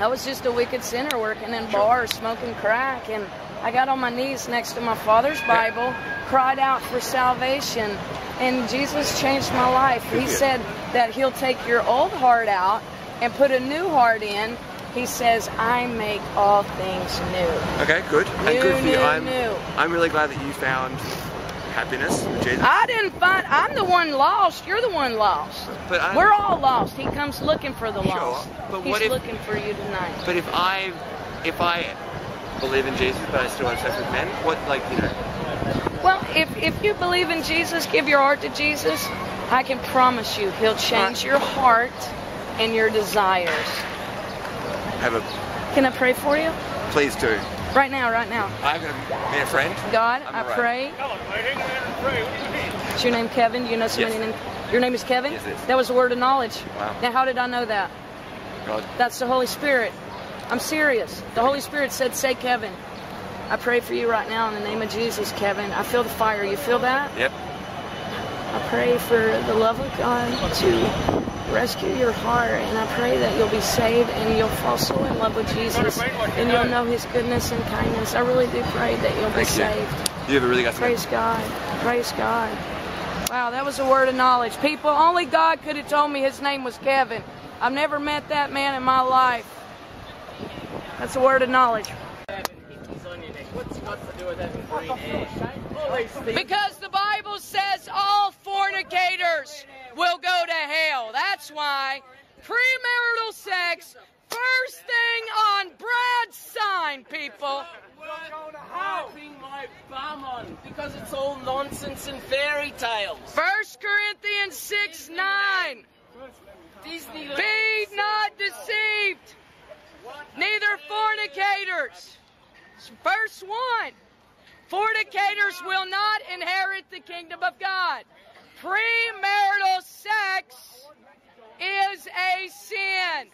I was just a wicked sinner working in bars, smoking crack, and I got on my knees next to my father's Bible, cried out for salvation, and Jesus changed my life. He said that He'll take your old heart out and put a new heart in. He says, I make all things new. Okay, good. And New, good for you. new, I'm, new. I'm really glad that you found happiness with Jesus. I didn't find, I'm the one lost. You're the one lost. But I- We're all lost. He comes looking for the Sure, lost. but He's what if- looking for you tonight. But if I, if I believe in Jesus, but I still have sex with men, what, like, you know, Well, if, if you believe in Jesus, give your heart to Jesus, I can promise you He'll change your heart and your desires. have a, Can I pray for you? please do. Right now, right now. I'm gonna meet a friend. God, I'm I pray. Is your name Kevin? Do You know somebody Yes. named Your name is Kevin? Yes, is. That was a word of knowledge. Wow. Now, how did I know that? God. That's the Holy Spirit. I'm serious. The Holy Spirit said, Say Kevin. I pray for you right now in the name of Jesus, Kevin. I feel the fire. You feel that? Yep. I pray for the love of God to rescue your heart, and I pray that you'll be saved and you'll fall so in love with Jesus, and you'll know His goodness and kindness. I really do pray that you'll be Thank saved. You have a really got Praise God. Praise God. Wow, that was a word of knowledge. People, only God could have told me his name was Kevin. I've never met that man in my life. That's a word of knowledge. Because the Bible says all fornicators will go to hell. That's why premarital sex, first thing on Brad's sign, people. Having my bum on because it's all nonsense and fairy tales. First Corinthians 6 9. Disneyland. Be not deceived, neither fornicators. Verse 1 Fornicators will not inherit the kingdom of God. Premarital sex is a sin.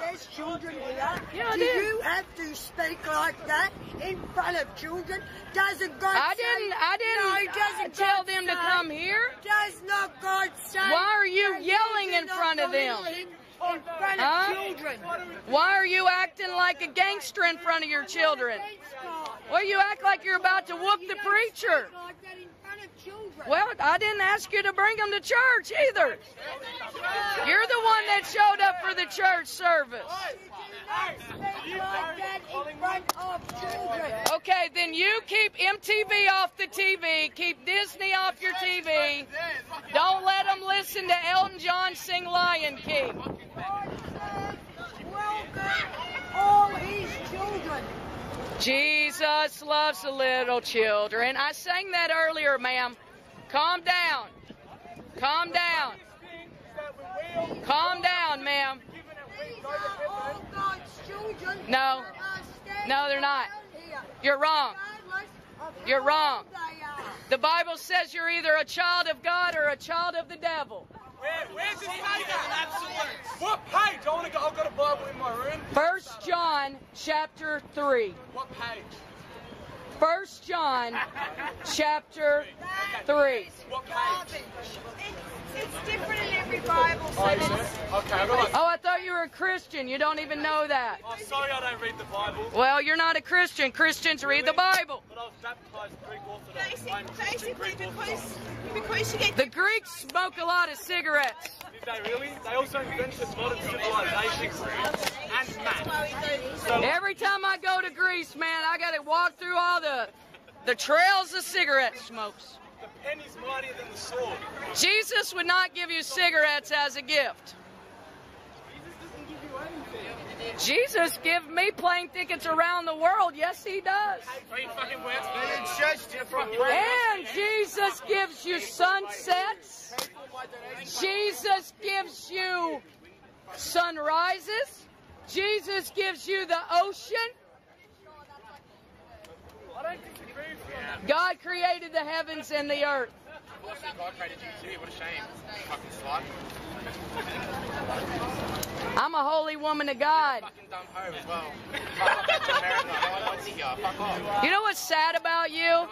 There's children here. Yeah, do you have to speak like that in front of children? Doesn't God I say? didn't I didn't doesn't tell God them to come here. Does not God say? Why are you yelling in front of them? In front Huh? of children. Why are you acting like a gangster in front of your children? Well, you act like you're about to whoop the preacher. Like that in front of children. Well, I didn't ask you to bring them to church either. You're the one that showed up for the church service. Speak like that in front of children. Okay, then you keep MTV off the TV, keep Disney off your TV. Don't let them listen to Elton John sing Lion King. Welcome all his children. Jesus loves the little children. I sang that earlier, ma'am. Calm down. Calm down. Calm down, ma'am. No. No, they're not. You're wrong. You're wrong. The Bible says you're either a child of God or a child of the devil. Where, where's this page at? What page? I want to go. I've got a Bible in my room. First John chapter 3. What page? First John chapter 3. What page? It's different in every Bible, so Oh, is it? Okay, I've like. Oh, I thought you were a Christian. You don't even know that. Oh, sorry, I don't read the Bible. Well, you're not a Christian. Christians read the Bible. But I was baptized Greek Orthodox. basic, basically Greek Orthodox. because, because you get The Greeks smoke a lot of cigarettes. Did they really? They also invented modern civilization and math. So, Every time I go to Greece, man, I got to walk through all the the trails of cigarette smokes. The pen is mightier than the sword. Jesus would not give you cigarettes as a gift. Jesus give me plane tickets around the world. Yes, he does. Three fucking words. They're in church, different And Jesus gives you sunsets. Jesus gives you sunrises. Jesus gives you the ocean. God created the heavens and the earth. I'm a holy woman of God. You. Know what's sad about you?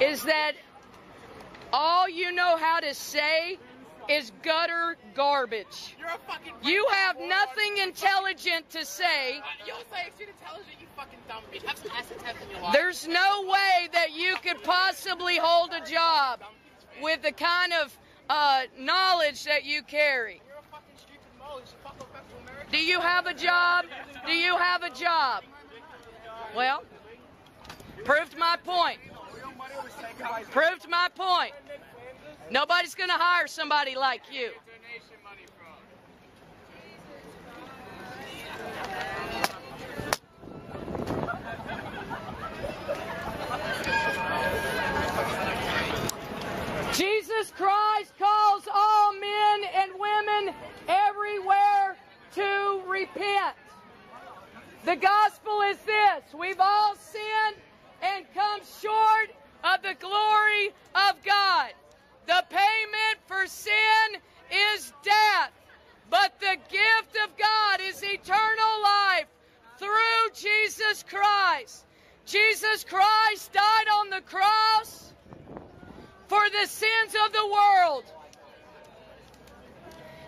Is that all you know how to say is gutter garbage. You're a fucking. You have nothing intelligent to say. You'll say extreme intelligent, you fucking dumb bitch. Have some acid test in your life. There's no way that you could possibly hold a job with the kind of uh, knowledge that you carry. You're a fucking stupid mole. You fuck America. Do you have a job? Do you have a job? Well, proved my point. Proved my point. Nobody's going to hire somebody like you. Jesus Christ calls all men and women everywhere to repent. The gospel is this we've all sinned and come short of the glory of God. The payment for sin is death, but the gift of God is eternal life through Jesus Christ. Jesus Christ died on the cross for the sins of the world.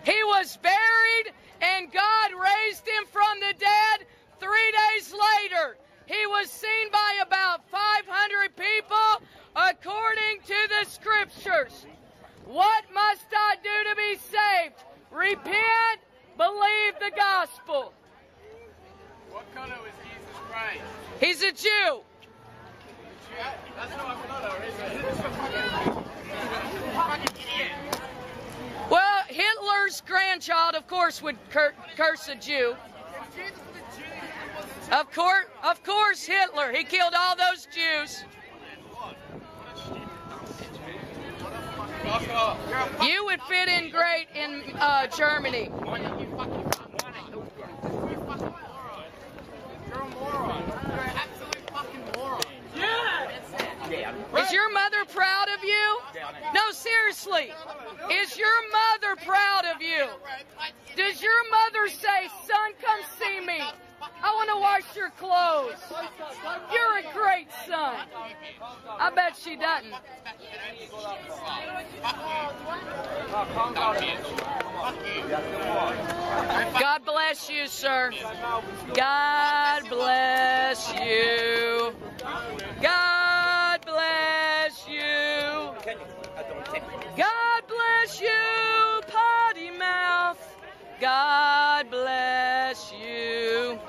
He was buried and God raised him from the dead three days later. He was seen by about 500 people according to the scriptures. What must I do to be saved? Repent, believe the gospel. What color was Jesus Christ? He's a Jew. That's not a color, is it? Well, Hitler's grandchild, of course, would cur- curse a Jew. If Jesus was a Jew, he was a Of course, of course, Hitler. He killed all those Jews. You would fit in great in uh, Germany. That's your mother proud of you? No, seriously. Is your mother proud of you? Does your mother say, son, come see me? I want to wash your clothes. You're a great son. I bet she doesn't. God bless you, sir. God bless you. God bless you. God bless you, potty mouth. God bless you.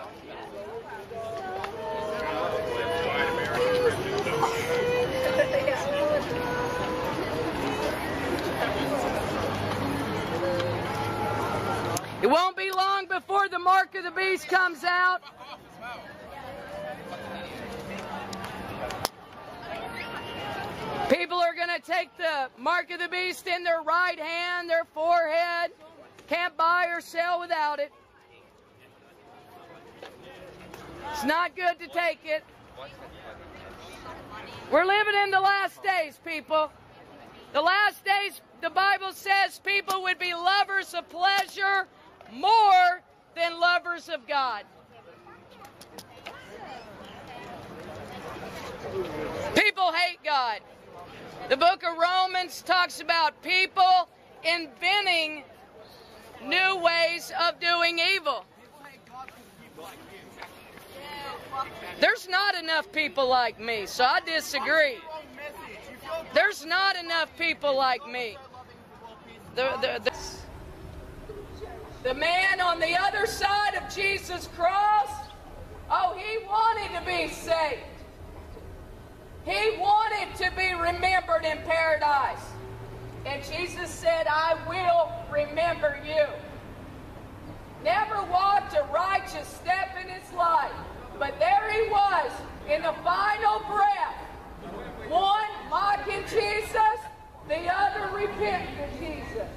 It won't be long before the mark of the beast comes out. People are going to take the mark of the beast in their right hand, their forehead. Can't buy or sell without it. It's not good to take it. We're living in the last days, people. The last days, the Bible says people would be lovers of pleasure more than lovers of God. People hate God. The book of Romans talks about people inventing new ways of doing evil. There's not enough people like me, so I disagree. There's not enough people like me. The, the, the, the man on the other side of Jesus' cross, oh, he wanted to be saved. He wanted to be remembered in paradise. And Jesus said, I will remember you. Never walked a righteous step in his life, but there he was in the final breath. One mocking Jesus, the other repenting Jesus.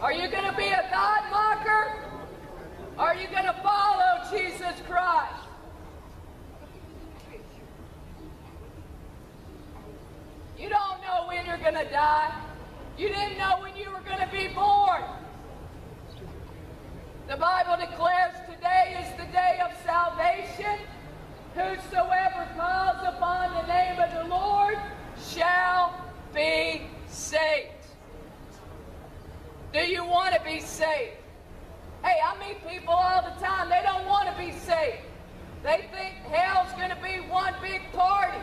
Are you going to be a God mocker? Are you going to follow Jesus Christ? You don't know when you're going to die. You didn't know when you were going to be born. The Bible declares today is the day of salvation. Whosoever calls upon the name of the Lord shall be saved? Do you want to be saved? Hey, I meet people all the time. They don't want to be saved. They think hell's going to be one big party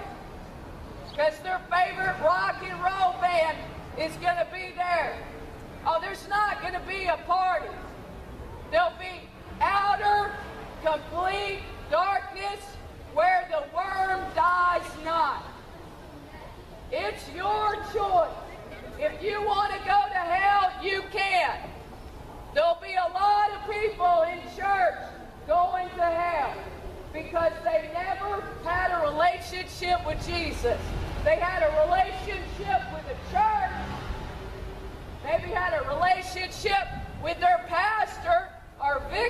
because their favorite rock and roll band is going to be there. Oh, there's not going to be a party. There'll be outer, complete darkness where the worm dies not. It's your choice. If you want to go to hell, you can. There'll be a lot of people in church going to hell because they never had a relationship with Jesus. They had a relationship with the church, maybe had a relationship with their pastor, or vicar,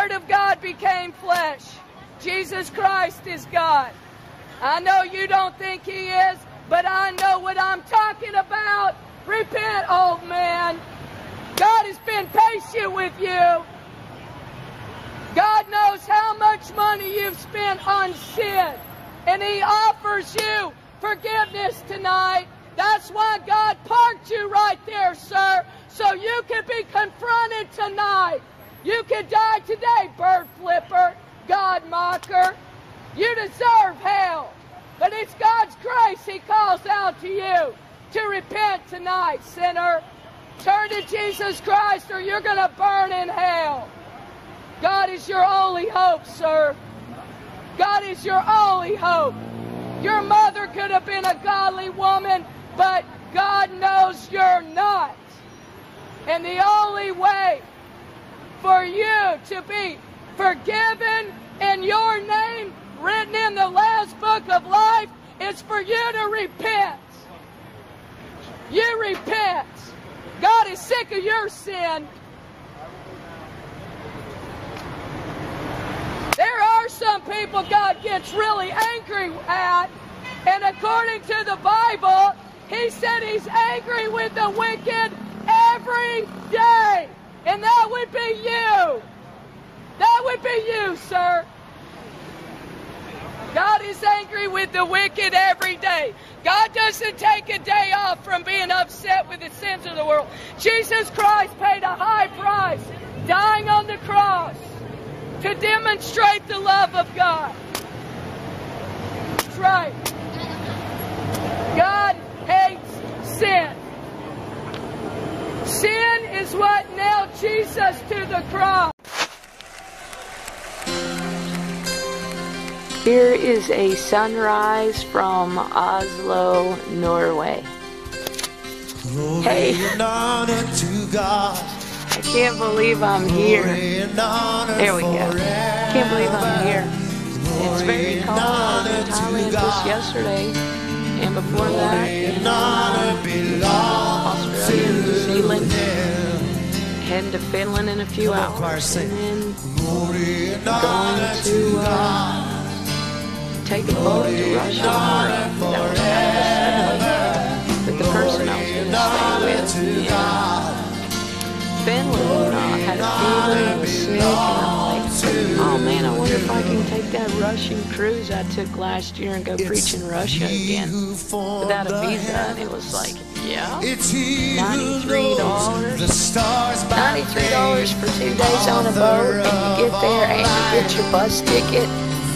Word of God became flesh. Jesus Christ is God. I know you don't think He is, but I know what I'm talking about. Repent, old man. God has been patient with you. God knows how much money you've spent on sin, and He offers you forgiveness tonight. That's why God parked you right there, sir, so you can be confronted tonight. You can die today, bird flipper, God mocker. You deserve hell, but it's God's grace He calls out to you to repent tonight, sinner. Turn to Jesus Christ or you're going to burn in hell. God is your only hope, sir. God is your only hope. Your mother could have been a godly woman, but God knows you're not. And the only way for you to be forgiven and your name written in the Lamb's book of life is for you to repent. You repent. God is sick of your sin. There are some people God gets really angry at, and according to the Bible, He said He's angry with the wicked every day. And that would be you. That would be you, sir. God is angry with the wicked every day. God doesn't take a day off from being upset with the sins of the world. Jesus Christ paid a high price, dying on the cross to demonstrate the love of God. That's right. God hates sin. Sin is what Jesus to the cross. Here is a sunrise from Oslo, Norway. Hey. I can't believe I'm here. There we go. Can't believe I'm here. It's very cold. In Thailand just yesterday, and before that, in Australia and New Zealand. Heading to Finland in a few hours, and then going to uh, take a boat to Russia tomorrow. That was kind of a but the person I was going to stay with. And, Finland, uh, had a fever and was sick, and I'm like, oh man, I wonder if I can take that Russian cruise I took last year and go preach in Russia again without a visa. And it was like, yeah, ninety-three dollars, ninety-three dollars for two days on a boat, and you get there and you get your bus ticket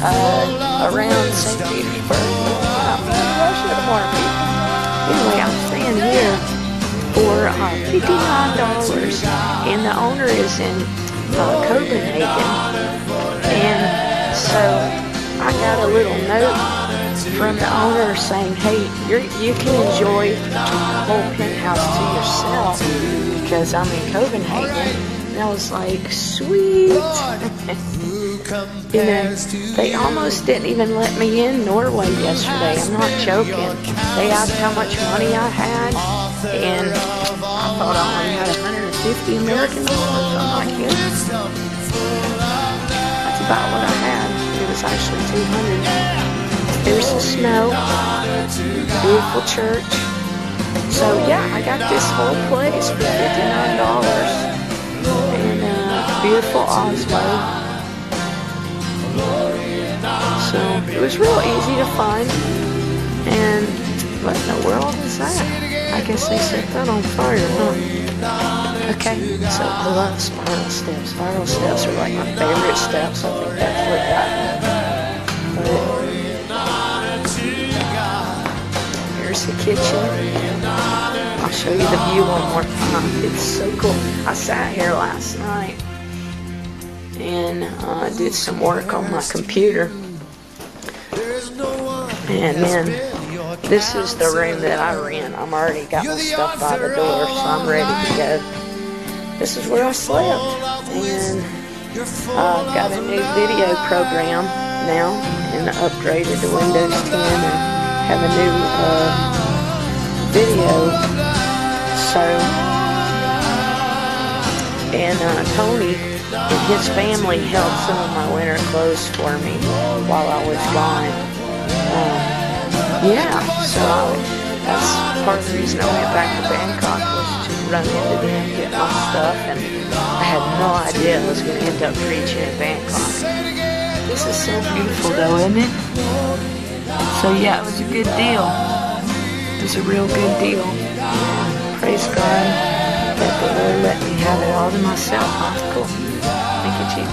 uh, around St. Petersburg. I'm going to Russia tomorrow, people. Anyway, I'm staying here for uh, $59 and the owner is in uh, Copenhagen and so I got a little note from the owner saying hey you can enjoy the whole penthouse to yourself because I'm in Copenhagen and I was like sweet you know, they almost didn't even let me in Norway yesterday. I'm not joking. They asked how much money I had, and I thought I only had 150 American dollars. I'm like, yeah. That's about what I had. It was actually 200. There's the snow. Beautiful church. So yeah, I got this whole place for $59. And uh, beautiful Oslo. So it was real easy to find. And what in the world is that? I guess they set that on fire, huh? Okay, so I love spiral steps. Spiral steps are like my favorite steps. I think that's what me. But the kitchen. I'll show you the view one more time. It's so cool. I sat here last night and uh, did some work on my computer. And then this is the room that I rent. I'm already got my stuff by the door, so I'm ready to go. this is where I slept. And I've got a new video program now and upgraded to Windows 10 and have a new uh, video. So, and uh, Tony and his family held some of my winter clothes for me while I was gone. Um, yeah, so that's part of the reason I went back to Bangkok was to run into them, get my stuff, and I had no idea I was going to end up preaching in Bangkok. This is so beautiful though, isn't it? So yeah, it was a good deal. Was a real good deal. Praise God that the Lord let me have it all to myself. That's cool. Thank you, Chief.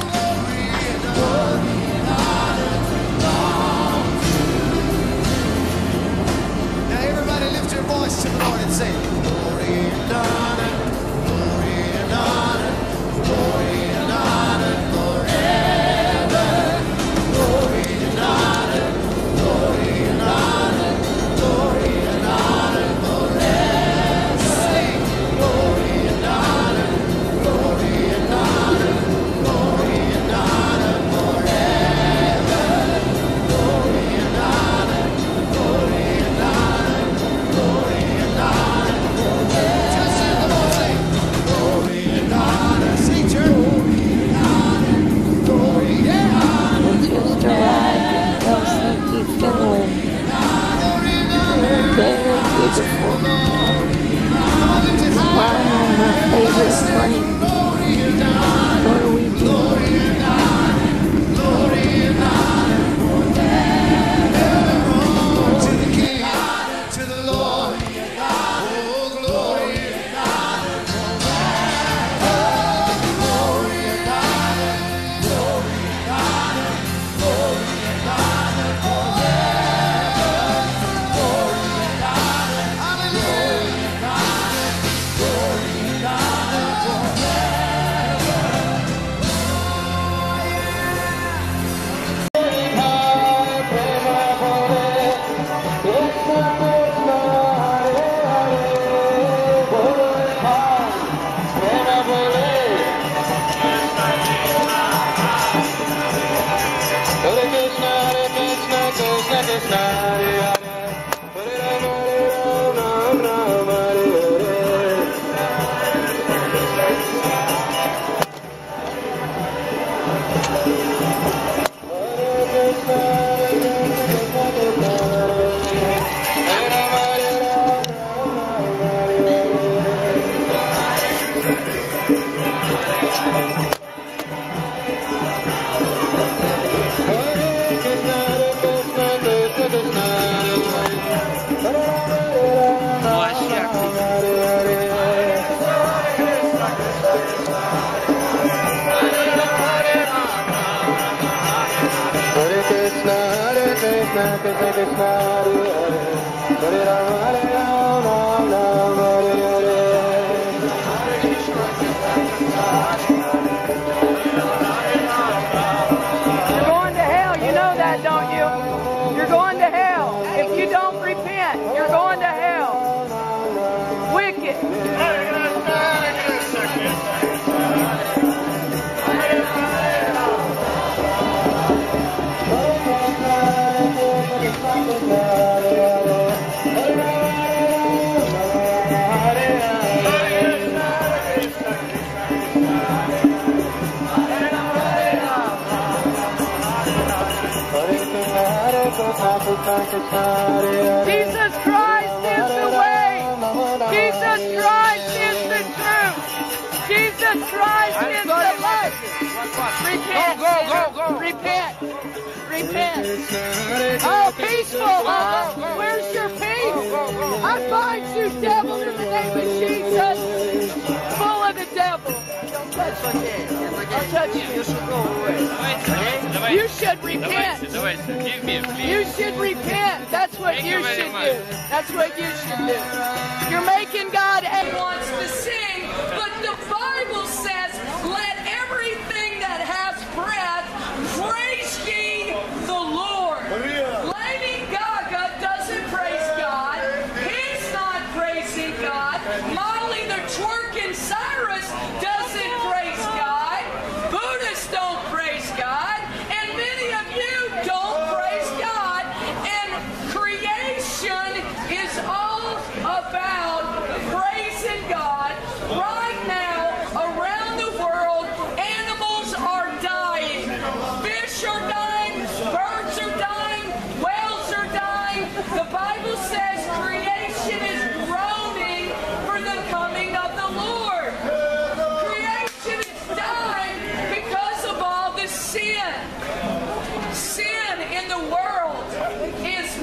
Now everybody lift your voice to the Lord and say, Hare Krishna, Krishna Hare Hare, Hare Rama, Hare Jesus Christ is the way. Jesus Christ is the truth. Jesus Christ is the life. Repent. Go, go, go, go. Repent. Repent. Oh, peaceful, huh? Where's your peace? I bind you, devil, in the name of Jesus. Don't touch me. I'll touch you. You should repent. You should repent. That's what you should do. That's what you should do. You're making God wants to sing, but the Bible says, let everything that has breath praise ye the Lord. Lady Gaga doesn't praise God. He's not praising God. Miley the twerking Cyrus does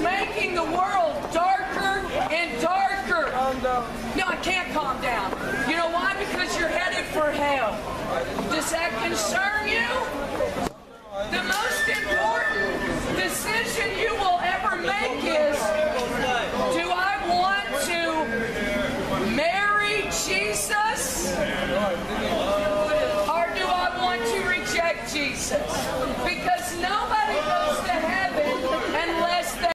making the world darker and darker. No, I can't calm down. You know why? Because you're headed for hell. Does that concern you? The most important decision you will ever make is do I want to marry Jesus? Or do I want to reject Jesus?